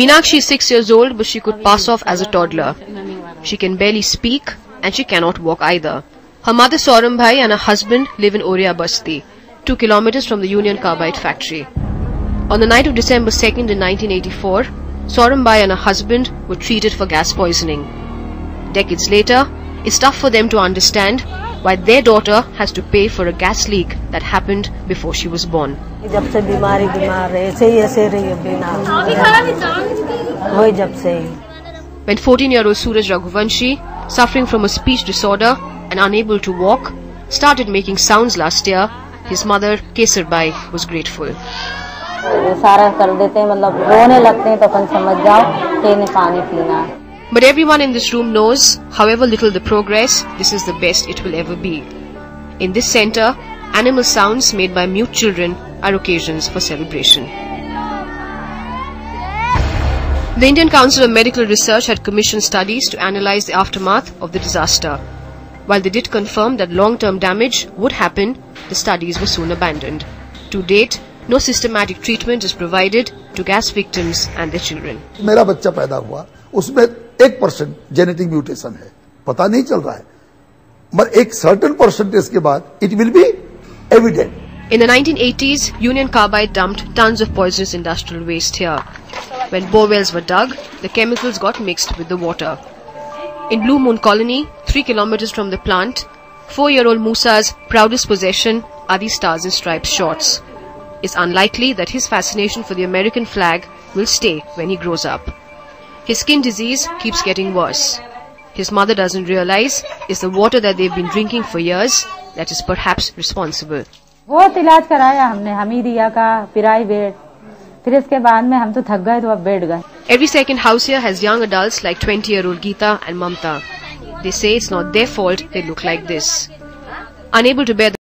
Meenakshi is six years old, but she could pass off as a toddler. She can barely speak and she cannot walk either. Her mother Saurambai and her husband live in Oria Basti, two kilometers from the Union Carbide factory. On the night of December 2nd in 1984, Saurambai and her husband were treated for gas poisoning. Decades later, it's tough for them to understand why their daughter has to pay for a gas leak that happened before she was born. जब से बीमारी बीमार है ऐसे ही ऐसे रही है बिना वही जब से ही When 14-year-old Suraj Raghuvanshi, suffering from a speech disorder and unable to walk, started making sounds last year, his mother Kesarbai was grateful. वो सारा कर देते हैं मतलब रोने लगते हैं तो अपन समझ जाओ कि इन्हें पानी पीना है But everyone in this room knows, however little the progress, this is the best it will ever be. In this center, animal sounds made by mute children are occasions for celebration. The Indian Council of Medical Research had commissioned studies to analyze the aftermath of the disaster. While they did confirm that long-term damage would happen, the studies were soon abandoned. To date, no systematic treatment is provided to gas victims and their children. मेरा बच्चा पैदा हुआ उसमें एक percent genetic mutation है। पता नहीं चल रहा है। मगर एक सर्टन परसेंटेज के बाद it will be evident in nineteen 1980s, Union Carbide dumped tons of poisonous industrial waste here when borewells were dug the chemicals got mixed with the water in Blue Moon Colony three kilometre from the plant four year old Musa's proudest possession are the stars in stripe shorts It's unlikely that his fascination for the American flag will stay when he grows up His skin disease keeps getting worse. His mother doesn't realize it's the water that they've been drinking for years that is perhaps responsible. बहुत इलाज कराया हमने हमीदिया का private फिर इसके बाद में हम तो थक गए तो अब बैठ गए Every second house here has young adults like 20 year old Geeta and Mamta. They say it's not their fault they look like this. Unable to bear the